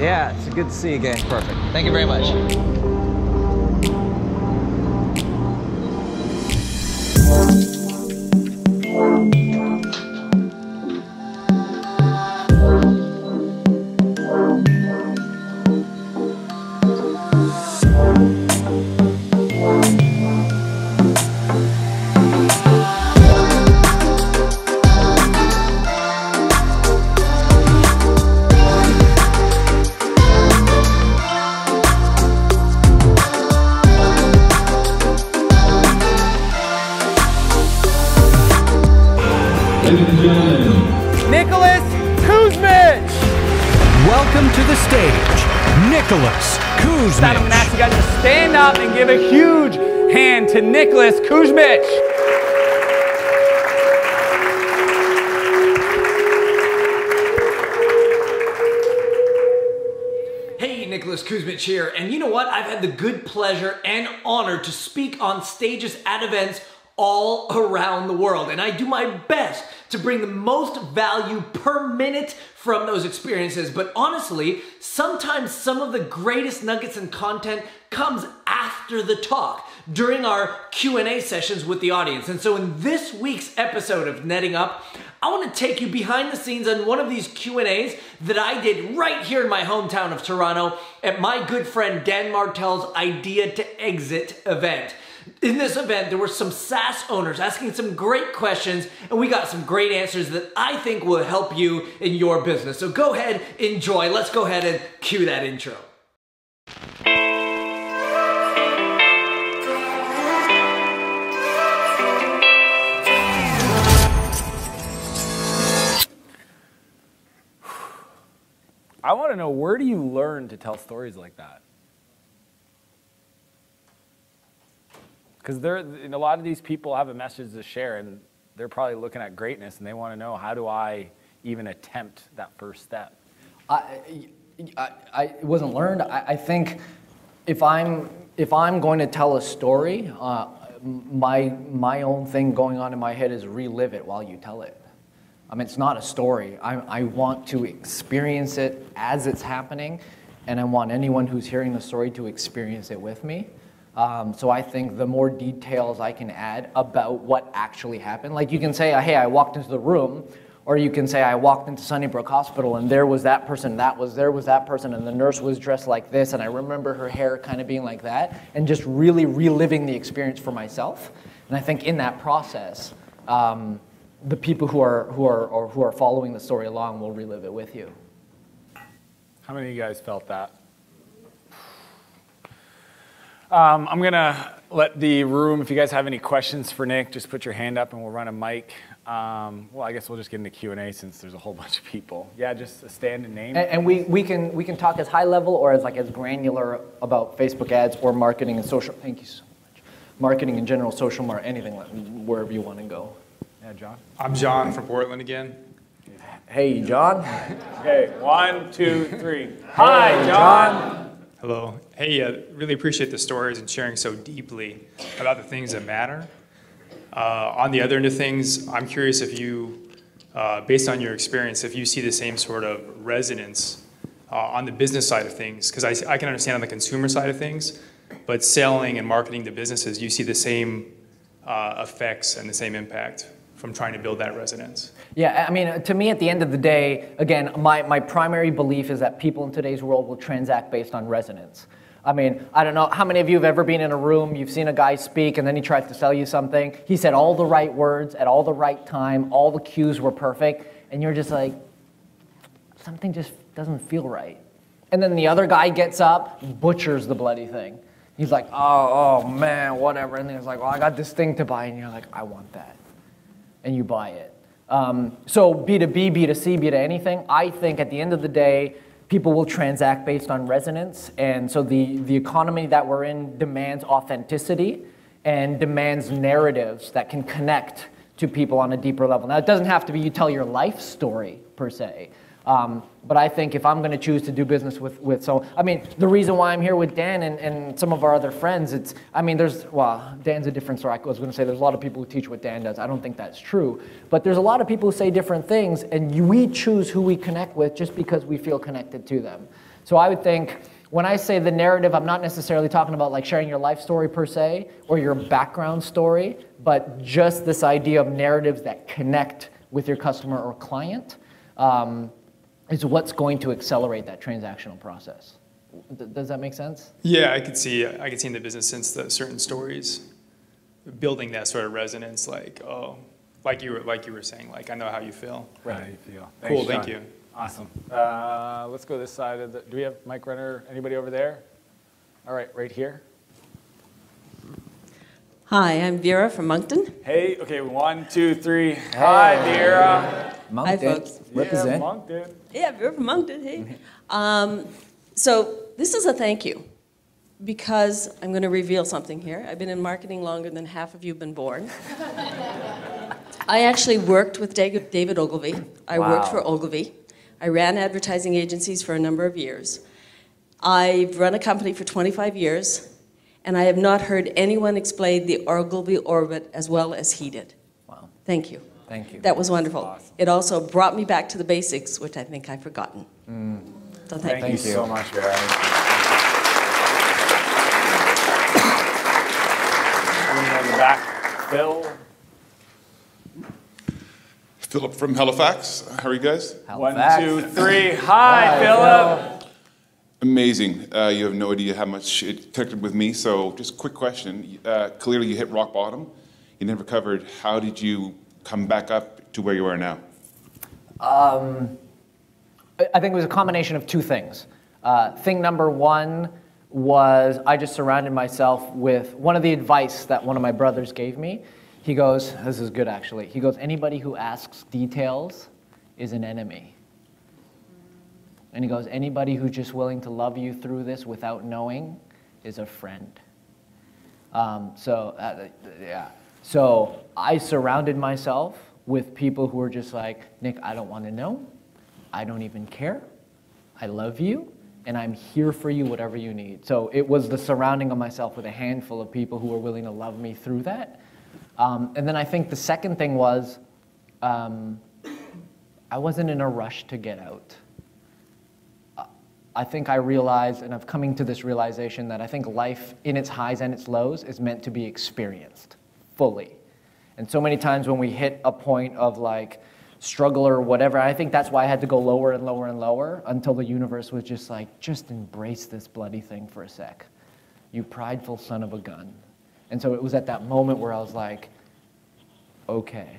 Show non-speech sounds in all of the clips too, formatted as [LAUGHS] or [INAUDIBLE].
Yeah, it's good to see you again. Perfect. Thank you very much. Ladies I'm gonna ask you guys to stand up and give a huge hand to Nicholas Kusmich. Hey, Nicholas Kusmich here, and you know what? I've had the good pleasure and honor to speak on stages at events all around the world, and I do my best to bring the most value per minute from those experiences. But honestly, sometimes some of the greatest nuggets and content comes after the talk during our Q&A sessions with the audience. And so in this week's episode of Netting Up, I want to take you behind the scenes on one of these Q&As that I did right here in my hometown of Toronto at my good friend Dan Martell's Idea to Exit event. In this event, there were some SaaS owners asking some great questions, and we got some great answers that I think will help you in your business. So go ahead, enjoy. Let's go ahead and cue that intro. I want to know where do you learn to tell stories like that? Because there, a lot of these people have a message to share, and they're probably looking at greatness, and they want to know how do I even attempt that first step. I, I, I it wasn't learned. I, I think if I'm if I'm going to tell a story, uh, my my own thing going on in my head is relive it while you tell it. I mean, it's not a story. I, I want to experience it as it's happening, and I want anyone who's hearing the story to experience it with me. Um, so I think the more details I can add about what actually happened, like you can say, "Hey, I walked into the room," or you can say, "I walked into Sunnybrook Hospital and there was that person, that was there was that person, and the nurse was dressed like this, and I remember her hair kind of being like that," and just really reliving the experience for myself. And I think in that process, um, the people who are who are or who are following the story along will relive it with you. How many of you guys felt that? Um, I'm gonna let the room. If you guys have any questions for Nick, just put your hand up and we'll run a mic. Um, well, I guess we'll just get into Q and A since there's a whole [LAUGHS] bunch of people. Yeah, just a stand and name. And, and we, we can we can talk as high level or as like as granular about Facebook ads or marketing and social. Thank you so much. Marketing in general, social mar anything like- wherever you want to go. yeah, John. I'm John from Portland again. Hey, John. [LAUGHS] Okay, one, two, three. Hi, John. Hello. Hey, uh, really appreciate the stories and sharing so deeply about the things that matter. Uh, on the other end of things, I'm curious if you, uh, based on your experience, if you see the same sort of resonance uh, on the business side of things, because I, I can understand on the consumer side of things, but selling and marketing to businesses, you see the same uh, effects and the same impact from trying to build that resonance. Yeah, I mean, to me, at the end of the day, again, my, my primary belief is that people in today's world will transact based on resonance. I mean, I don't know how many of you have ever been in a room, you've seen a guy speak, and then he tries to sell you something. He said all the right words at all the right time, all the cues were perfect, and you're just like, something just doesn't feel right. And then the other guy gets up, butchers the bloody thing. He's like, oh, oh man, whatever. And then he's like, well, I got this thing to buy. And you're like, I want that. And you buy it. Um, so B2B, B2C, B to anything, I think at the end of the day, people will transact based on resonance. And so the, the economy that we're in demands authenticity and demands narratives that can connect to people on a deeper level. Now, it doesn't have to be you tell your life story per se, Um, but I think if I'm going to choose to do business with, with so, I mean, the reason why I'm here with Dan and, and some of our other friends, it's, I mean, there's, well, Dan's a different story. I was going to say there's a lot of people who teach what Dan does. I don't think that's true. But there's a lot of people who say different things, and you, we choose who we connect with just because we feel connected to them. So I would think, when I say the narrative, I'm not necessarily talking about like sharing your life story per se or your background story, but just this idea of narratives that connect with your customer or client. Um, is what's going to accelerate that transactional process. D- does that make sense? Yeah, I could see, I could see in the business sense that certain stories, building that sort of resonance, like, oh, like you were, like you were saying, like, I know how you feel. Right. How you feel. Cool, Thanks, thank Sean. you. Awesome. Uh, let's go this side of the, do we have Mike Renner? Anybody over there? All right, right here. Hi, I'm Vera from Moncton. Hey, okay, one, two, three. Hi, Vera. Hi, folks. Yeah, Moncton. Yeah, Vera from Moncton. Hey. Um, so this is a thank you because I'm going to reveal something here. I've been in marketing longer than half of you have been born. [LAUGHS] I actually worked with David Ogilvy. I worked for Ogilvy. I ran advertising agencies for a number of years. I've run a company for 25 years, and I have not heard anyone explain the Ogilvy orbit as well as he did. Wow. Thank you. Thank you. That was wonderful. It also brought me back to the basics, which I think I've forgotten. Mm. So thank, Thank, you. you, Thank you. so much, Vera. Anyone in the back? Phil? Philip from Halifax. How are you guys? One, Halifax. two, three. Hi, Philip. Amazing. Uh, you have no idea how much it connected with me. So, just quick question. Uh, clearly, you hit rock bottom. You never covered how did you come back up to where you are now? I I think it was a combination of two things. Uh, thing number one was I just surrounded myself with one of the advice that one of my brothers gave me. He goes, This is good actually. He goes, Anybody who asks details is an enemy. And he goes, Anybody who's just willing to love you through this without knowing is a friend. Um, so, uh, yeah. So I surrounded myself with people who were just like, Nick, I don't want to know. I don't even care. I love you, and I'm here for you, whatever you need. So it was the surrounding of myself with a handful of people who were willing to love me through that. Um, and then I think the second thing was um, I wasn't in a rush to get out. I think I realized, and I'm coming to this realization that I think life in its highs and its lows is meant to be experienced fully. And so many times when we hit a point of like struggle or whatever, I think that's why I had to go lower and lower and lower until the universe was just like, just embrace this bloody thing for a sec. You prideful son of a gun. And so it was at that moment where I was like, okay.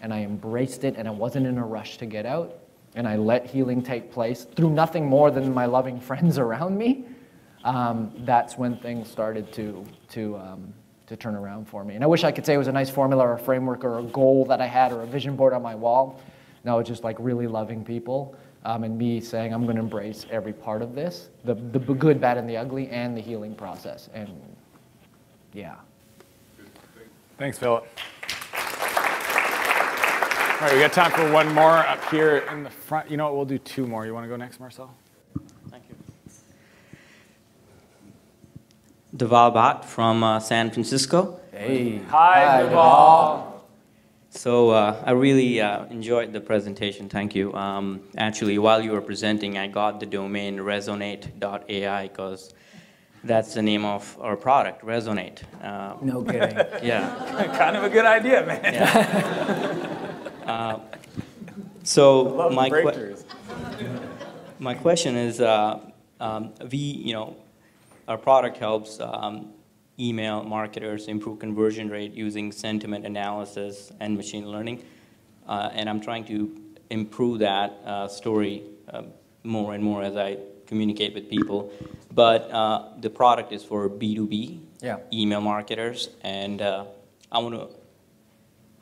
And I embraced it and I wasn't in a rush to get out. And I let healing take place through nothing more than my loving [LAUGHS] friends around me. Um, that's when things started to, to, um, to turn around for me. And I wish I could say it was a nice formula or a framework or a goal that I had or a vision board on my wall. No, it's just like really loving people um, and me saying, I'm going to embrace every part of this the, the good, bad, and the ugly, and the healing process. And yeah. Thanks, Philip. All right, we got time for one more up here in the front. You know what? We'll do two more. You want to go next, Marcel? Thank you. Deval Bhatt from uh, San Francisco. Hey. Hi, Deval. So uh, I really uh, enjoyed the presentation. Thank you. Um, actually, while you were presenting, I got the domain resonate.ai because that's the name of our product, Resonate. Uh, No kidding. yeah. [LAUGHS] kind of a good idea, man. [LAUGHS] So my que- My question is, uh, um, we, you know, our product helps um, email marketers improve conversion rate using sentiment analysis and machine learning. Uh, and I'm trying to improve that uh, story uh, more and more as I communicate with people. But uh, the product is for B2B Yeah. email marketers, and uh, I want to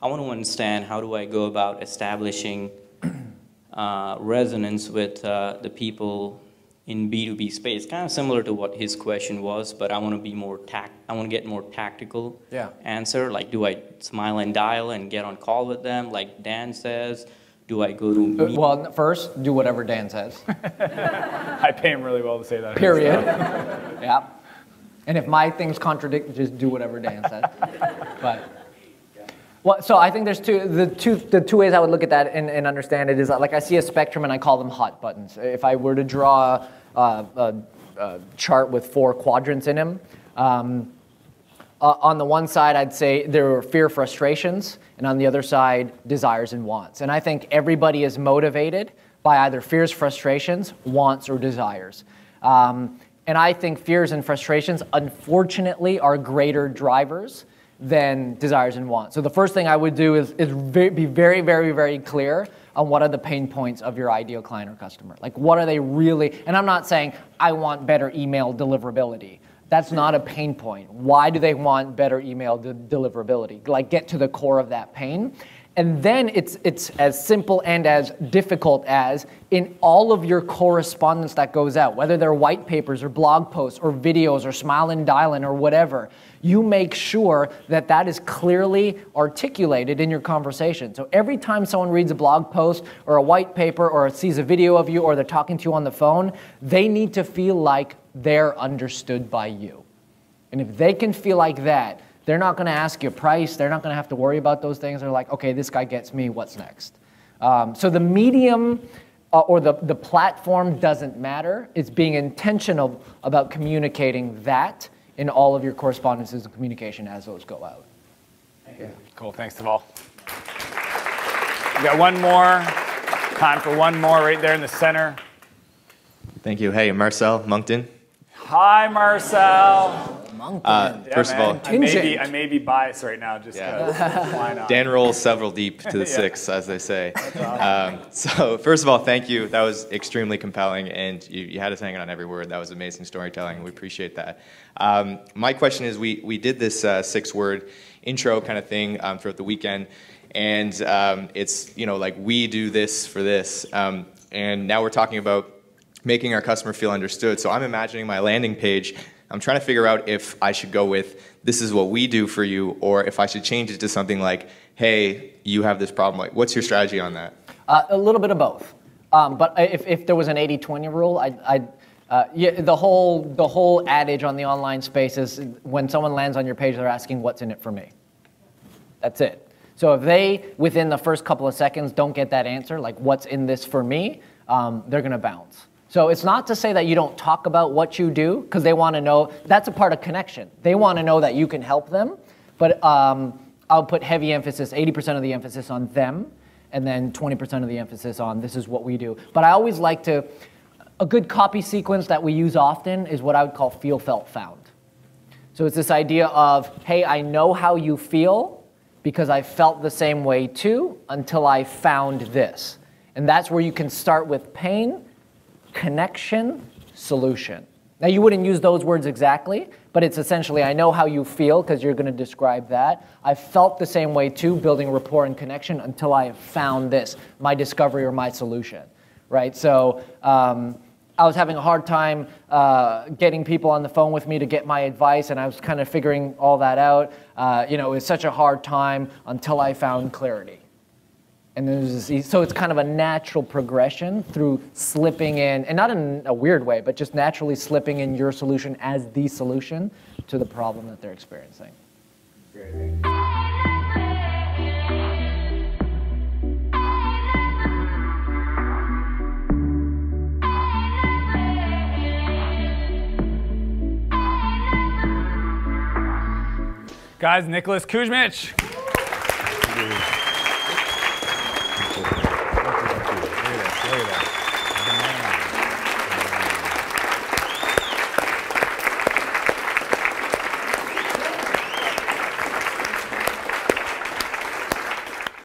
I want to understand how do I go about establishing uh, resonance with uh, the people in B2B space. Kind of similar to what his question was, but I want to be more tact. I want to get more tactical Yeah. answer. Like, do I smile and dial and get on call with them, like Dan says? do I go to? Uh, meet- Well, first, do whatever Dan says. [LAUGHS] I pay him really well to say that. Period. [LAUGHS] yeah. And if my things contradict, just do whatever Dan says. [LAUGHS] But. Well, so I think there's two the two the two ways I would look at that and, and understand it is like I see a spectrum and I call them hot buttons. If I were to draw a, a, a chart with four quadrants in them, um, uh, on the one side, I'd say there are fear frustrations, and on the other side, desires and wants. And I think everybody is motivated by either fears, frustrations, wants, or desires. Um, and I think fears and frustrations, unfortunately, are greater drivers than desires and wants. So the first thing I would do is, is ve- be very, very, very clear on what are the pain points of your ideal client or customer. Like, what are they really? And I'm not saying I want better email deliverability. That's not a pain point. Why do they want better email de- deliverability? Like, get to the core of that pain. And then it's, it's as simple and as difficult as in all of your correspondence that goes out, whether they're white papers or blog posts or videos or smile and dial-in or whatever, you make sure that that is clearly articulated in your conversation. So every time someone reads a blog post or a white paper or sees a video of you or they're talking to you on the phone, they need to feel like they're understood by you. And if they can feel like that, they're not going to ask you a price. They're not going to have to worry about those things. They're like, okay, this guy gets me. What's next? Um, so the medium uh, or the, the platform doesn't matter. It's being intentional about communicating that in all of your correspondences and communication as those go out. Yeah. Cool. Thanks, Deval. We got one more. Time for one more right there in the center. Thank you. Hey, Marcel Moncton. Hi, Marcel. Uh, Yeah, first man. of all, I may, be, I may be biased right now just because. Why not? [LAUGHS] Dan rolls several deep to the [LAUGHS] Yeah. six, as they say. Um, so, first of all, thank you. That was extremely compelling, and you, you had us hanging on every word. That was amazing storytelling, we appreciate that. Um, my question is we, we did this uh, six word intro kind of thing um, throughout the weekend, and um, it's, you know, like we do this for this. Um, and now we're talking about making our customer feel understood. So I'm imagining my landing page. I'm trying to figure out if I should go with this is what we do for you, or if I should change it to something like, hey, you have this problem. Like, what's your strategy on that? Uh, a little bit of both. Um, but if, if there was an 80-20 rule, I'd, I'd uh, yeah, the whole the whole adage on the online space is when someone lands on your page, they're asking, "What's in it for me?" That's it. So if they within the first couple of seconds don't get that answer, like "What's in this for me?" Um, they're gonna bounce. So it's not to say that you don't talk about what you do, because they want to know. That's a part of connection. They want to know that you can help them, but um, I'll put heavy emphasis, 80% of the emphasis on them, and then 20% of the emphasis on this is what we do. But I always like to, a good copy sequence that we use often is what I would call feel, felt, found. So it's this idea of, hey, I know how you feel because I felt the same way too until I found this. And that's where you can start with pain, connection, solution. Now, you wouldn't use those words exactly, but it's essentially I know how you feel because you're going to describe that. I felt the same way too, building rapport and connection until I found this, my discovery or my solution, right? So um, I was having a hard time uh, getting people on the phone with me to get my advice, and I was kind of figuring all that out. Uh, you know, it was such a hard time until I found clarity. And there's this, so it's kind of a natural progression through slipping in, and not in a weird way, but just naturally slipping in your solution as the solution to the problem that they're experiencing. Guys, Nicholas Kusmich.